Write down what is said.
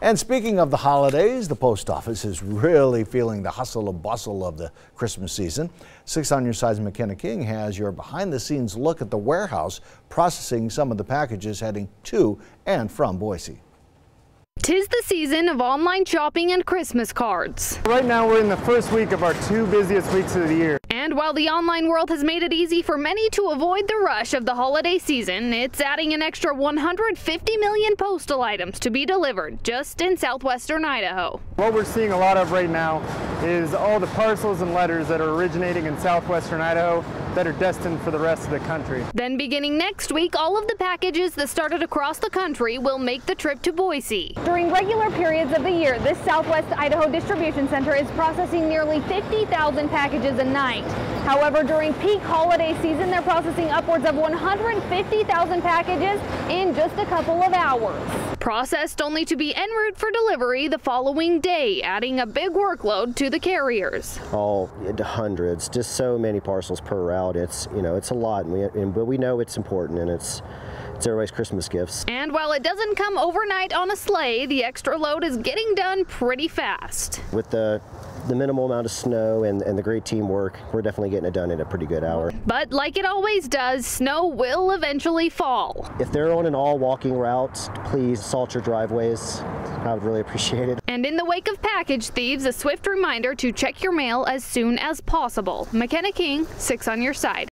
And speaking of the holidays, the post office is really feeling the hustle and bustle of the Christmas season. Six on your side's McKenna King has your behind the scenes look at the warehouse processing some of the packages heading to and from Boise. Tis the season of online shopping and Christmas cards. Right now we're in the first week of our two busiest weeks of the year. And while the online world has made it easy for many to avoid the rush of the holiday season, it's adding an extra 150 million postal items to be delivered just in southwestern Idaho. What we're seeing a lot of right now is all the parcels and letters that are originating in southwestern Idaho that are destined for the rest of the country. Then beginning next week, all of the packages that started across the country will make the trip to Boise. During regular periods of the year, this Southwest Idaho Distribution Center is processing nearly 50,000 packages a night. However, during peak holiday season, they're processing upwards of 150,000 packages in just a couple of hours. Processed only to be en route for delivery the following day, adding a big workload to the carriers. All hundreds, just so many parcels per route. It's you know it's a lot, and we, and, but we know it's important and it's it's everybody's Christmas gifts. And while it doesn't come overnight on a sleigh, the extra load is getting done pretty fast. With the the minimal amount of snow and, and the great teamwork, we're definitely getting it done in a pretty good hour. But like it always does, snow will eventually fall. If they're on an all walking route, please salt your driveways. I would really appreciate it. And in the wake of package thieves, a swift reminder to check your mail as soon as possible. McKenna King, 6 on your side.